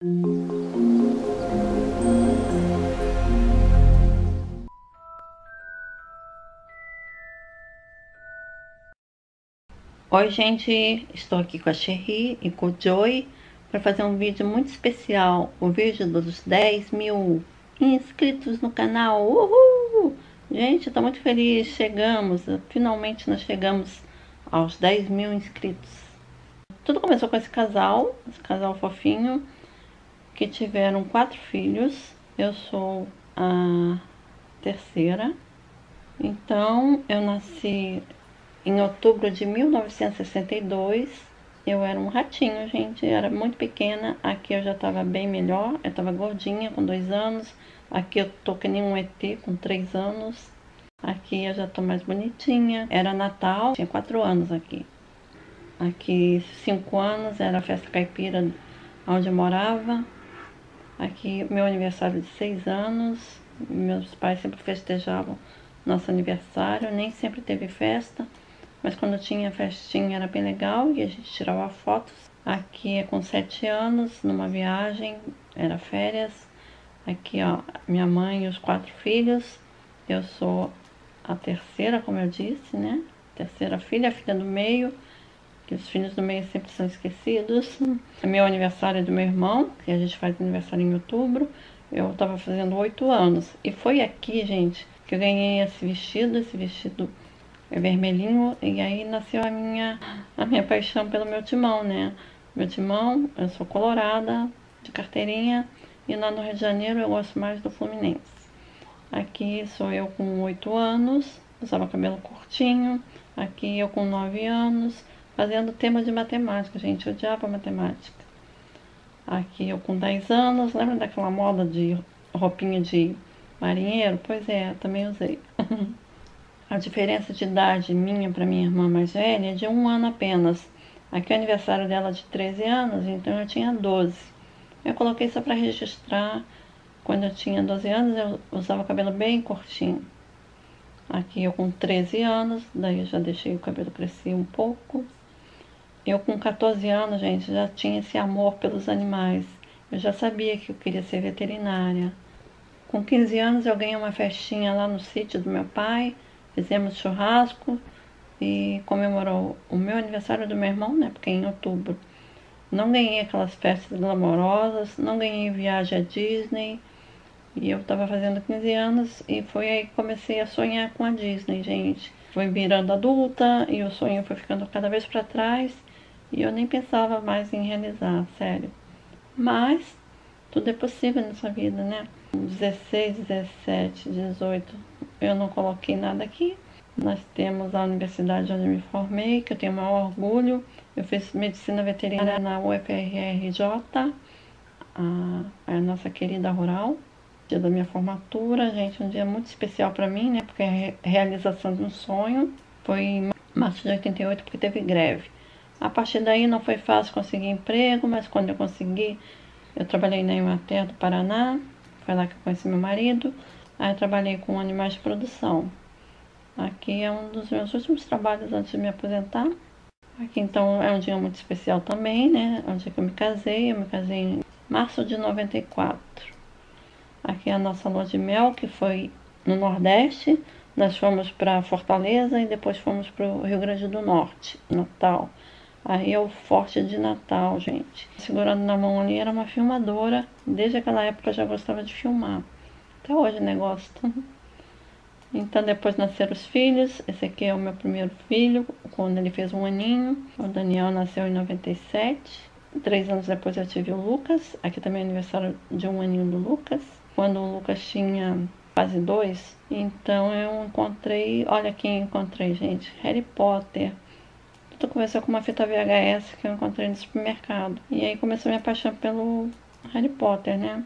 Oi gente, estou aqui com a Cherry e com o Joey para fazer um vídeo muito especial, o vídeo dos 10 mil inscritos no canal, uhul! Gente, estou muito feliz, chegamos, finalmente nós chegamos aos 10 mil inscritos. Tudo começou com esse casal, esse casal fofinho, que tiveram quatro filhos, eu sou a terceira, então eu nasci em outubro de 1962, eu era um ratinho, gente, era muito pequena. Aqui eu já estava bem melhor, eu estava gordinha com dois anos. Aqui eu tô que nem um ET com três anos. Aqui eu já tô mais bonitinha. Era Natal, tinha quatro anos aqui. Aqui cinco anos, era a festa caipira onde eu morava. Aqui meu aniversário de seis anos. Meus pais sempre festejavam nosso aniversário, nem sempre teve festa. Mas quando tinha festinha era bem legal e a gente tirava fotos. Aqui é com sete anos, numa viagem, era férias. Aqui, ó, minha mãe e os quatro filhos. Eu sou a terceira, como eu disse, né? Terceira filha, a filha do meio, que os filhos do meio sempre são esquecidos. É meu aniversário do meu irmão, que a gente faz aniversário em outubro. Eu estava fazendo oito anos. E foi aqui, gente, que eu ganhei esse vestido, esse vestido é vermelhinho, e aí nasceu a minha, a minha paixão pelo meu timão, né? Meu timão, eu sou colorada, de carteirinha, e lá no Rio de Janeiro eu gosto mais do Fluminense. Aqui sou eu com 8 anos, usava cabelo curtinho, aqui eu com 9 anos, fazendo tema de matemática, gente, eu odiava matemática. Aqui eu com 10 anos, lembra daquela moda de roupinha de marinheiro? Pois é, também usei. A diferença de idade minha para minha irmã mais velha é de um ano apenas. Aqui é o aniversário dela de 13 anos, então eu tinha 12. Eu coloquei só para registrar. Quando eu tinha 12 anos, eu usava o cabelo bem curtinho. Aqui eu com 13 anos, daí eu já deixei o cabelo crescer um pouco. Eu com 14 anos, gente, já tinha esse amor pelos animais. Eu já sabia que eu queria ser veterinária. Com 15 anos eu ganhei uma festinha lá no sítio do meu pai Fizemos churrasco e comemorou o meu aniversário do meu irmão, né? Porque é em outubro. Não ganhei aquelas festas glamorosas, não ganhei viagem à Disney. E eu tava fazendo 15 anos e foi aí que comecei a sonhar com a Disney, gente. Fui virando adulta e o sonho foi ficando cada vez para trás e eu nem pensava mais em realizar, sério. Mas tudo é possível nessa vida, né? 16, 17, 18, eu não coloquei nada aqui. Nós temos a universidade onde eu me formei, que eu tenho o maior orgulho. Eu fiz medicina veterinária na UFRJ, a, a nossa querida rural. Dia da minha formatura, gente, um dia muito especial para mim, né? Porque é a realização de um sonho. Foi em março de 88, porque teve greve. A partir daí não foi fácil conseguir emprego, mas quando eu consegui, eu trabalhei na Imater do Paraná, foi lá que eu conheci meu marido. Aí trabalhei com animais de produção. Aqui é um dos meus últimos trabalhos antes de me aposentar. Aqui então é um dia muito especial também, né? É um dia que eu me casei, eu me casei em março de 94. Aqui é a nossa lua de mel, que foi no Nordeste. Nós fomos para Fortaleza e depois fomos para o Rio Grande do Norte, Natal. Aí é o forte de Natal, gente. Segurando na mão ali era uma filmadora. Desde aquela época eu já gostava de filmar. Até hoje, né? Gosto. Então depois nasceram os filhos. Esse aqui é o meu primeiro filho, quando ele fez um aninho. O Daniel nasceu em 97. Três anos depois eu tive o Lucas. Aqui também é aniversário de um aninho do Lucas. Quando o Lucas tinha quase dois. Então eu encontrei, olha quem encontrei, gente. Harry Potter. Tudo começou com uma fita VHS que eu encontrei no supermercado. E aí começou a minha paixão pelo Harry Potter, né?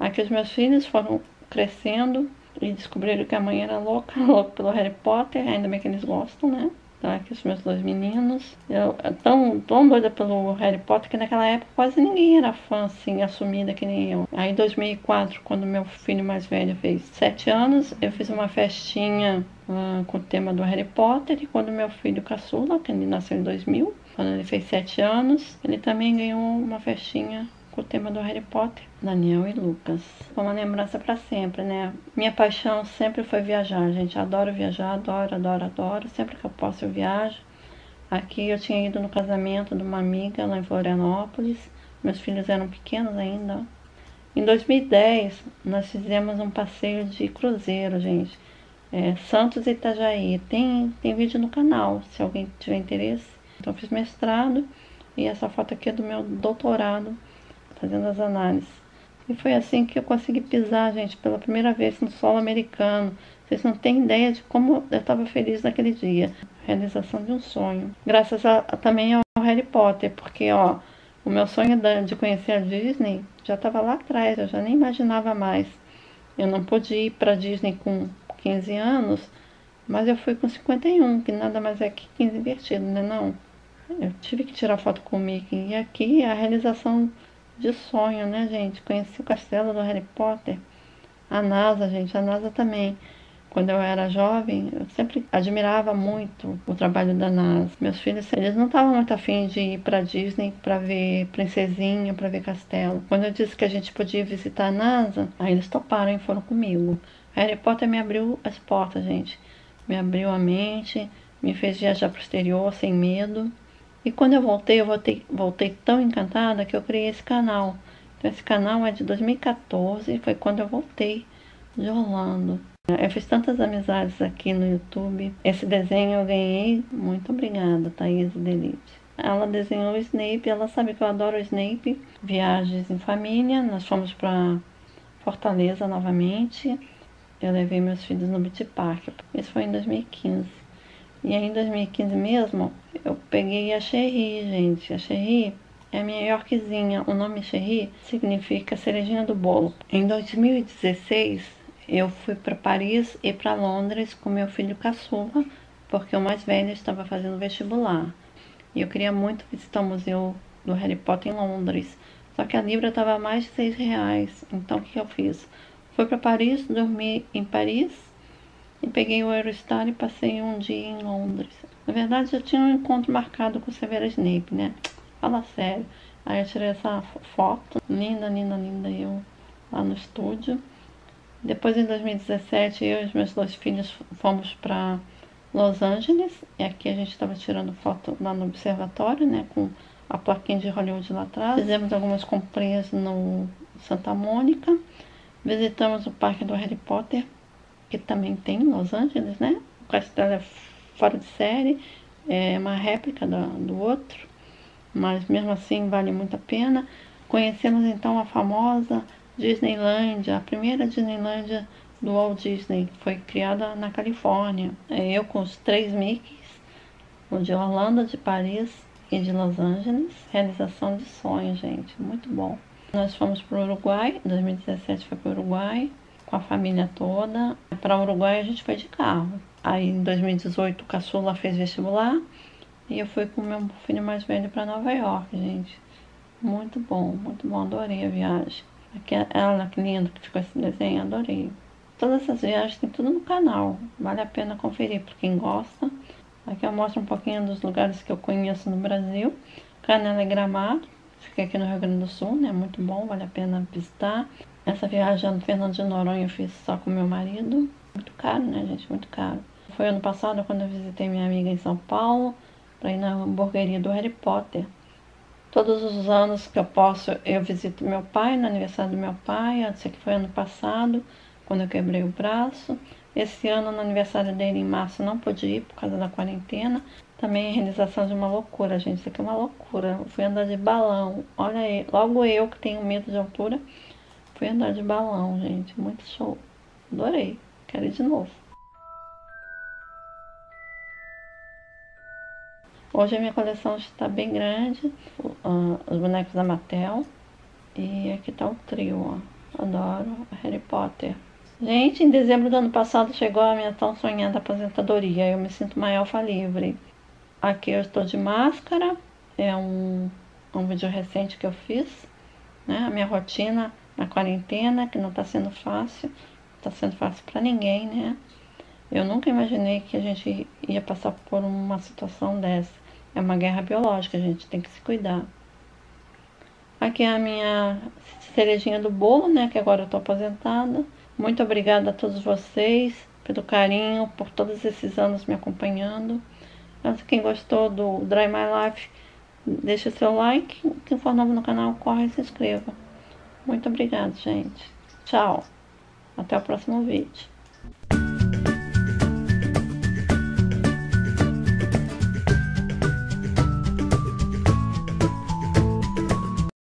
Aqui os meus filhos foram crescendo e descobriram que a mãe era louca, louca pelo Harry Potter, ainda bem que eles gostam, né? Aqui os meus dois meninos. Eu tão, tão doida pelo Harry Potter que naquela época quase ninguém era fã assim, assumida que nem eu. Aí em 2004, quando meu filho mais velho fez 7 anos, eu fiz uma festinha uh, com o tema do Harry Potter. E quando meu filho caçula, que ele nasceu em 2000, quando ele fez 7 anos, ele também ganhou uma festinha com o tema do Harry Potter, Daniel e Lucas. Uma lembrança para sempre, né? Minha paixão sempre foi viajar, gente. Adoro viajar, adoro, adoro, adoro. Sempre que eu posso eu viajo. Aqui eu tinha ido no casamento de uma amiga lá em Florianópolis. Meus filhos eram pequenos ainda. Em 2010, nós fizemos um passeio de cruzeiro, gente. É, Santos e Itajaí. Tem, tem vídeo no canal, se alguém tiver interesse. Então, fiz mestrado e essa foto aqui é do meu doutorado, fazendo as análises. E foi assim que eu consegui pisar, gente, pela primeira vez no solo americano. Vocês não têm ideia de como eu estava feliz naquele dia. Realização de um sonho. Graças a, a, também ao Harry Potter, porque, ó, o meu sonho de conhecer a Disney já estava lá atrás, eu já nem imaginava mais. Eu não pude ir para Disney com 15 anos, mas eu fui com 51, que nada mais é que 15 invertido, né não? Eu tive que tirar foto com o Mickey. E aqui a realização de sonho, né, gente? Conheci o castelo do Harry Potter. A NASA, gente, a NASA também. Quando eu era jovem, eu sempre admirava muito o trabalho da NASA. Meus filhos, eles não estavam muito afim de ir para Disney para ver princesinha, para ver castelo. Quando eu disse que a gente podia visitar a NASA, aí eles toparam e foram comigo. Harry Potter me abriu as portas, gente. Me abriu a mente, me fez viajar para o exterior sem medo. E quando eu voltei, eu voltei, voltei tão encantada que eu criei esse canal. Então, esse canal é de 2014, foi quando eu voltei de Orlando. Eu fiz tantas amizades aqui no YouTube. Esse desenho eu ganhei. Muito obrigada, Thaís Delite. Ela desenhou o Snape, ela sabe que eu adoro o Snape. Viagens em família, nós fomos para Fortaleza novamente. Eu levei meus filhos no Beach Park. Isso foi em 2015. E aí em 2015 mesmo, eu peguei a Cherry, gente. A Cherry é a minha Yorkzinha. O nome Cherry significa cerejinha do bolo. Em 2016, eu fui para Paris e para Londres com meu filho caçula, porque o mais velho estava fazendo vestibular. E eu queria muito visitar o museu do Harry Potter em Londres. Só que a libra estava mais de seis reais. Então o que eu fiz? Fui para Paris, dormi em Paris e peguei o Eurostar e passei um dia em Londres. Na verdade, já tinha um encontro marcado com o Snape, né? Fala sério. Aí eu tirei essa foto, linda, linda, linda, eu lá no estúdio. Depois, em 2017, eu e os meus dois filhos fomos para Los Angeles. E aqui a gente estava tirando foto lá no observatório, né? Com a plaquinha de Hollywood lá atrás. Fizemos algumas comprinhas no Santa Mônica. Visitamos o parque do Harry Potter, que também tem em Los Angeles, né? O castelo é fora de série, é uma réplica do, do outro, mas mesmo assim vale muito a pena. Conhecemos então a famosa Disneylandia, a primeira Disneylandia do Walt Disney, foi criada na Califórnia. É eu com os três Mickeys, o de Orlando, de Paris e de Los Angeles. Realização de sonhos, gente, muito bom. Nós fomos para o Uruguai, em 2017 foi para o Uruguai, com a família toda. Para o Uruguai a gente foi de carro. Aí em 2018 o caçula fez vestibular e eu fui com meu filho mais velho para Nova York, gente. Muito bom, muito bom, adorei a viagem. Aqui, ela que linda que ficou esse desenho, adorei. Todas essas viagens tem tudo no canal, vale a pena conferir para quem gosta. Aqui eu mostro um pouquinho dos lugares que eu conheço no Brasil. Canela e Gramado, fica aqui no Rio Grande do Sul, né? Muito bom, vale a pena visitar. Essa viagem no Fernando de Noronha eu fiz só com meu marido. Muito caro, né, gente? Muito caro. Foi ano passado quando eu visitei minha amiga em São Paulo, para ir na hamburgueria do Harry Potter. Todos os anos que eu posso, eu visito meu pai, no aniversário do meu pai, antes que foi ano passado, quando eu quebrei o braço. Esse ano, no aniversário dele, em março, não pude ir por causa da quarentena. Também a realização de uma loucura, gente. Isso aqui é uma loucura. Eu fui andar de balão. Olha aí, logo eu que tenho medo de altura, fui andar de balão, gente. Muito show. Adorei. Quero ir de novo. Hoje a minha coleção está bem grande, uh, os bonecos da Mattel. E aqui está o trio, ó. Adoro Harry Potter. Gente, em dezembro do ano passado chegou a minha tão sonhada aposentadoria. Eu me sinto uma elfa livre. Aqui eu estou de máscara. É um, um vídeo recente que eu fiz. Né? A minha rotina na quarentena, que não está sendo fácil. Não está sendo fácil para ninguém, né? Eu nunca imaginei que a gente ia passar por uma situação dessa. É uma guerra biológica, gente tem que se cuidar. Aqui é a minha cerejinha do bolo, né? Que agora eu tô aposentada. Muito obrigada a todos vocês pelo carinho, por todos esses anos me acompanhando. Quem gostou do Dry My Life, deixa seu like. Quem for novo no canal, corre e se inscreva. Muito obrigada, gente. Tchau. Até o próximo vídeo.